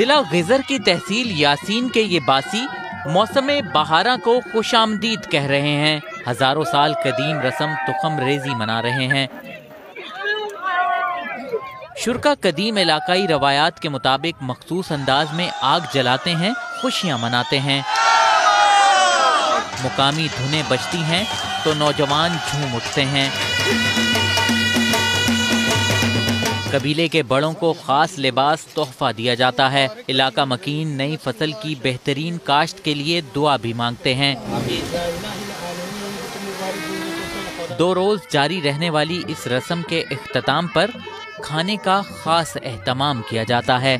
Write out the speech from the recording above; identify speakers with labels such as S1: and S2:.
S1: जिला गिजर की तहसील यासीन के ये बासी मौसम बहारा को खुश आमदीद कह रहे हैं। हज़ारों साल कदीम रस्म तुखम रेजी मना रहे हैं। शुरा कदीम इलाकाई रवायात के मुताबिक मखसूस अंदाज में आग जलाते हैं, खुशियाँ मनाते हैं। मुकामी धुनें बजती हैं तो नौजवान झूम उठते हैं। कबीले के बड़ों को खास लिबास तोहफा दिया जाता है। इलाका मकीन नई फ़सल की बेहतरीन काश्त के लिए दुआ भी मांगते हैं। दो रोज जारी रहने वाली इस रस्म के अख्ताम पर खाने का खास एहतमाम किया जाता है।